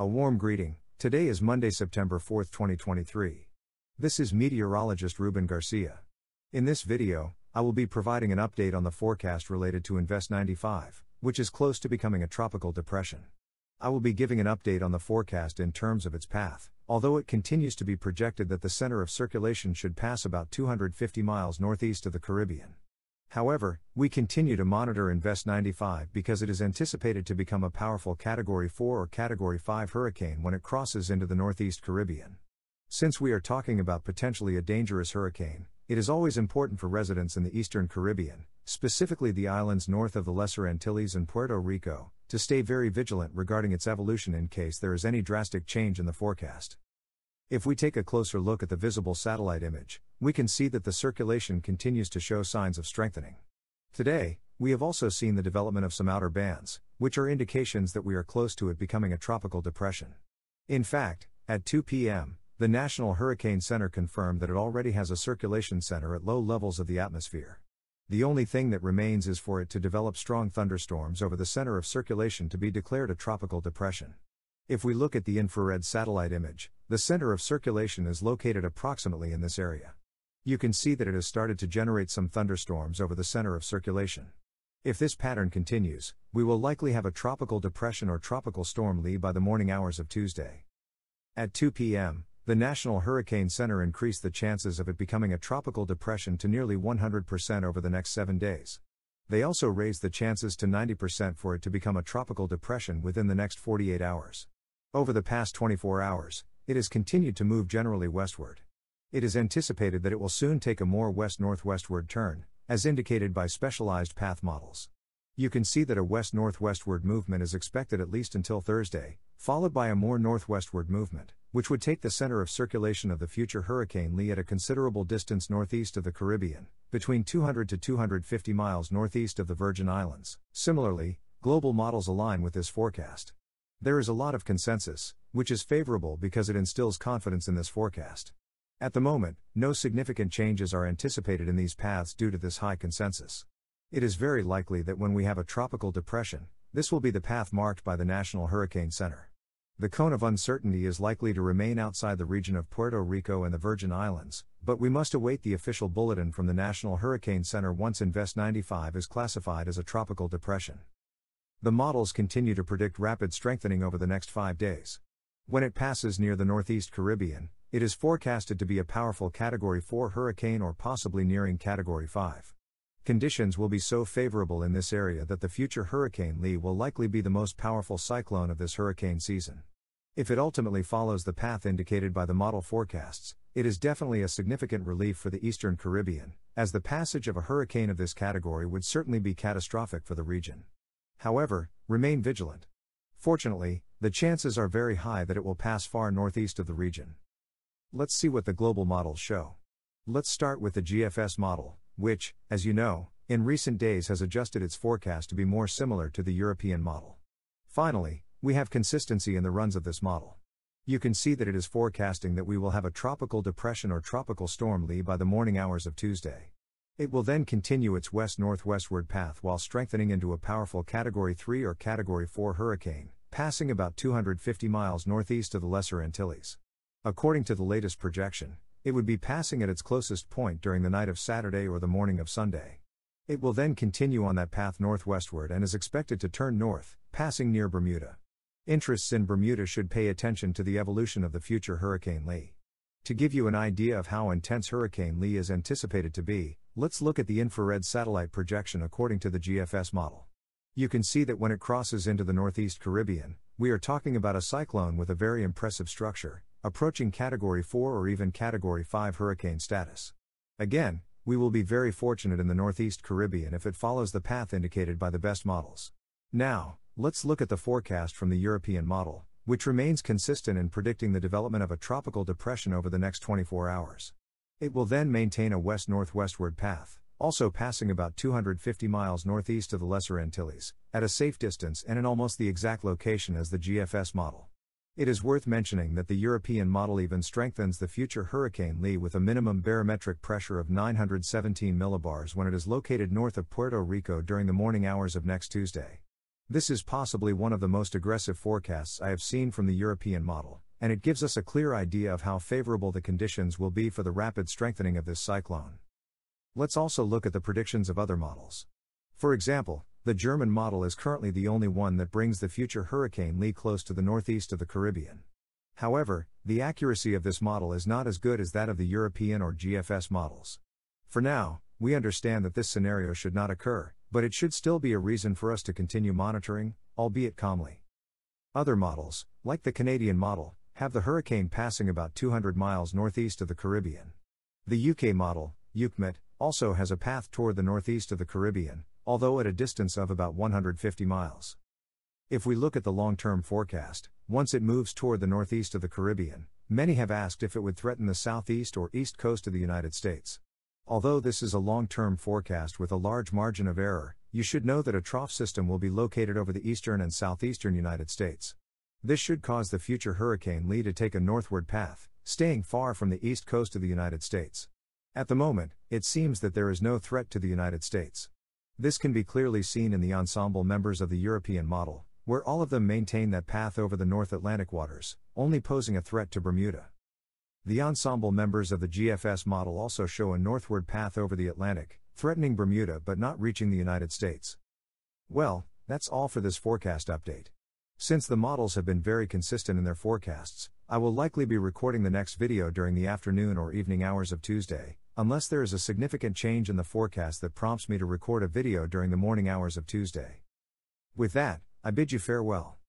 A warm greeting. Today is Monday, September 4, 2023. This is meteorologist Ruben Garcia. In this video, I will be providing an update on the forecast related to Invest 95, which is close to becoming a tropical depression. I will be giving an update on the forecast in terms of its path, although it continues to be projected that the center of circulation should pass about 250 miles northeast of the Caribbean. However, we continue to monitor Invest 95 because it is anticipated to become a powerful Category 4 or Category 5 hurricane when it crosses into the Northeast Caribbean. Since we are talking about potentially a dangerous hurricane, it is always important for residents in the Eastern Caribbean, specifically the islands north of the Lesser Antilles and Puerto Rico, to stay very vigilant regarding its evolution in case there is any drastic change in the forecast. If we take a closer look at the visible satellite image, we can see that the circulation continues to show signs of strengthening. Today, we have also seen the development of some outer bands, which are indications that we are close to it becoming a tropical depression. In fact, at 2 p.m., the National Hurricane Center confirmed that it already has a circulation center at low levels of the atmosphere. The only thing that remains is for it to develop strong thunderstorms over the center of circulation to be declared a tropical depression. If we look at the infrared satellite image, the center of circulation is located approximately in this area. You can see that it has started to generate some thunderstorms over the center of circulation. If this pattern continues, we will likely have a tropical depression or tropical storm Lee by the morning hours of Tuesday. At 2 p.m., the National Hurricane Center increased the chances of it becoming a tropical depression to nearly 100% over the next seven days. They also raised the chances to 90% for it to become a tropical depression within the next 48 hours. Over the past 24 hours, it has continued to move generally westward. It is anticipated that it will soon take a more west northwestward turn, as indicated by specialized path models. You can see that a west northwestward movement is expected at least until Thursday, followed by a more northwestward movement, which would take the center of circulation of the future Hurricane Lee at a considerable distance northeast of the Caribbean, between 200 to 250 miles northeast of the Virgin Islands. Similarly, global models align with this forecast. There is a lot of consensus, which is favorable because it instills confidence in this forecast. At the moment, no significant changes are anticipated in these paths due to this high consensus. It is very likely that when we have a tropical depression, this will be the path marked by the National Hurricane Center. The cone of uncertainty is likely to remain outside the region of Puerto Rico and the Virgin Islands, but we must await the official bulletin from the National Hurricane Center once Invest 95 is classified as a tropical depression. The models continue to predict rapid strengthening over the next five days. When it passes near the Northeast Caribbean, it is forecasted to be a powerful Category 4 hurricane or possibly nearing Category 5. Conditions will be so favorable in this area that the future Hurricane Lee will likely be the most powerful cyclone of this hurricane season. If it ultimately follows the path indicated by the model forecasts, it is definitely a significant relief for the Eastern Caribbean, as the passage of a hurricane of this category would certainly be catastrophic for the region. However, remain vigilant. Fortunately, the chances are very high that it will pass far northeast of the region. Let's see what the global models show. Let's start with the GFS model, which, as you know, in recent days has adjusted its forecast to be more similar to the European model. Finally, we have consistency in the runs of this model. You can see that it is forecasting that we will have a tropical depression or tropical storm Lee by the morning hours of Tuesday. It will then continue its west northwestward path while strengthening into a powerful Category 3 or Category 4 hurricane, passing about 250 miles northeast of the Lesser Antilles. According to the latest projection, it would be passing at its closest point during the night of Saturday or the morning of Sunday. It will then continue on that path northwestward and is expected to turn north, passing near Bermuda. Interests in Bermuda should pay attention to the evolution of the future Hurricane Lee. To give you an idea of how intense Hurricane Lee is anticipated to be, Let's look at the infrared satellite projection according to the GFS model. You can see that when it crosses into the Northeast Caribbean, we are talking about a cyclone with a very impressive structure, approaching Category 4 or even Category 5 hurricane status. Again, we will be very fortunate in the Northeast Caribbean if it follows the path indicated by the best models. Now, let's look at the forecast from the European model, which remains consistent in predicting the development of a tropical depression over the next 24 hours. It will then maintain a west northwestward path, also passing about 250 miles northeast of the Lesser Antilles, at a safe distance and in almost the exact location as the GFS model. It is worth mentioning that the European model even strengthens the future Hurricane Lee with a minimum barometric pressure of 917 millibars when it is located north of Puerto Rico during the morning hours of next Tuesday. This is possibly one of the most aggressive forecasts I have seen from the European model, and it gives us a clear idea of how favorable the conditions will be for the rapid strengthening of this cyclone. Let's also look at the predictions of other models. For example, the German model is currently the only one that brings the future Hurricane Lee close to the northeast of the Caribbean. However, the accuracy of this model is not as good as that of the European or GFS models. For now, we understand that this scenario should not occur, but it should still be a reason for us to continue monitoring, albeit calmly. Other models, like the Canadian model, have the hurricane passing about 200 miles northeast of the Caribbean. The UK model, UKMET, also has a path toward the northeast of the Caribbean, although at a distance of about 150 miles. If we look at the long term forecast, once it moves toward the northeast of the Caribbean, many have asked if it would threaten the southeast or east coast of the United States. Although this is a long term forecast with a large margin of error, you should know that a trough system will be located over the eastern and southeastern United States. This should cause the future Hurricane Lee to take a northward path, staying far from the east coast of the United States. At the moment, it seems that there is no threat to the United States. This can be clearly seen in the ensemble members of the European model, where all of them maintain that path over the North Atlantic waters, only posing a threat to Bermuda. The ensemble members of the GFS model also show a northward path over the Atlantic, threatening Bermuda but not reaching the United States. Well, that's all for this forecast update. Since the models have been very consistent in their forecasts, I will likely be recording the next video during the afternoon or evening hours of Tuesday, unless there is a significant change in the forecast that prompts me to record a video during the morning hours of Tuesday. With that, I bid you farewell.